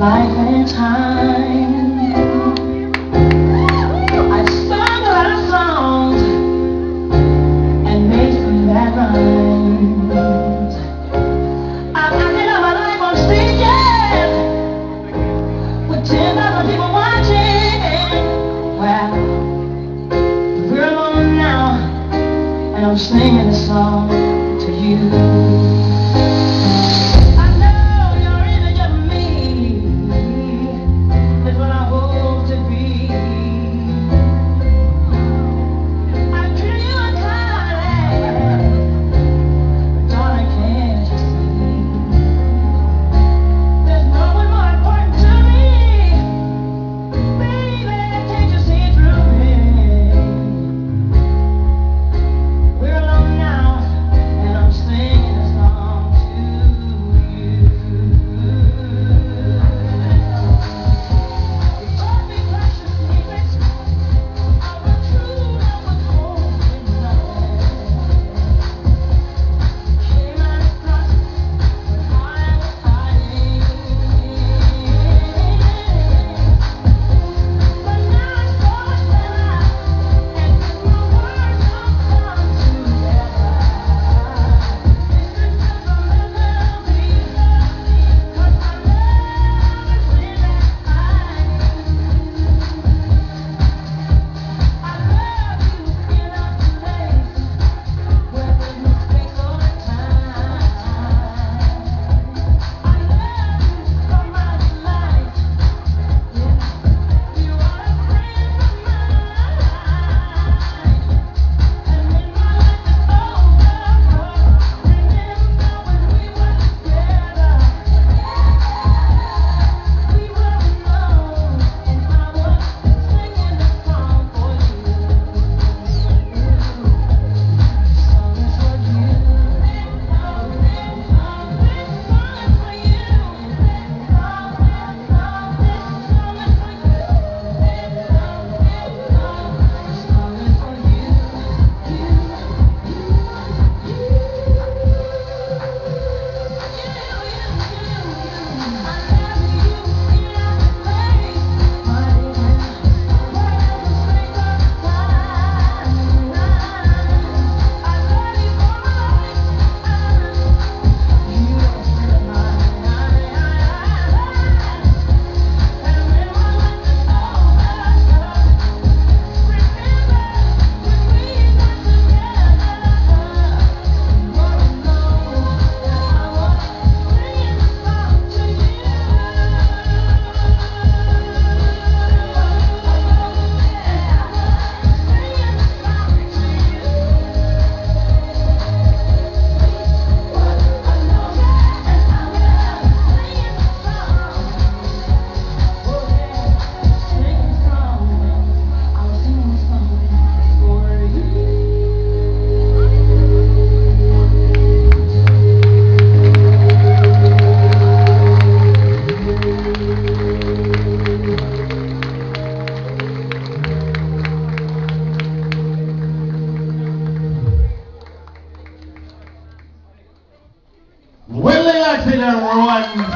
life and time. I sung a lot of songs and made some bad rhymes. I my life on stages with 10,000 people watching. Well, we're alone now, and I'm singing a song to you. and one.